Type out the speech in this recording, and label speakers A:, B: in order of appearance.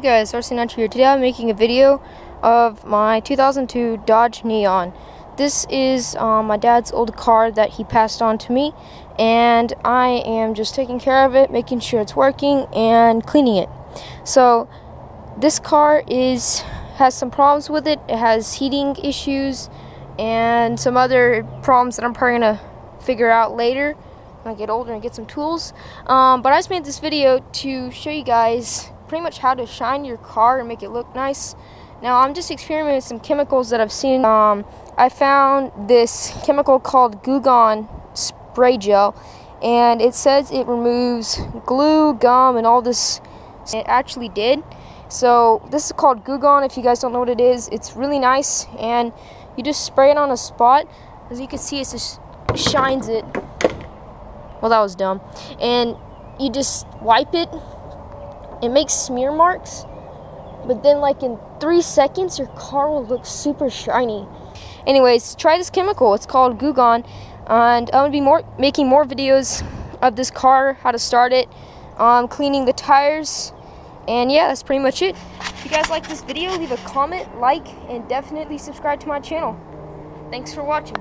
A: guys, RC9 here. Today I'm making a video of my 2002 Dodge Neon. This is um, my dad's old car that he passed on to me and I am just taking care of it, making sure it's working and cleaning it. So this car is has some problems with it. It has heating issues and some other problems that I'm probably going to figure out later when I get older and get some tools. Um, but I just made this video to show you guys pretty much how to shine your car and make it look nice. Now I'm just experimenting with some chemicals that I've seen. Um, I found this chemical called Goo Gone spray gel and it says it removes glue, gum, and all this. It actually did. So this is called Goo Gone. If you guys don't know what it is, it's really nice and you just spray it on a spot. As you can see, it just shines it. Well, that was dumb. And you just wipe it it makes smear marks, but then like in three seconds, your car will look super shiny. Anyways, try this chemical. It's called Goo Gone, and I'm gonna be more making more videos of this car, how to start it, um, cleaning the tires, and yeah, that's pretty much it. If you guys like this video, leave a comment, like, and definitely subscribe to my channel. Thanks for watching.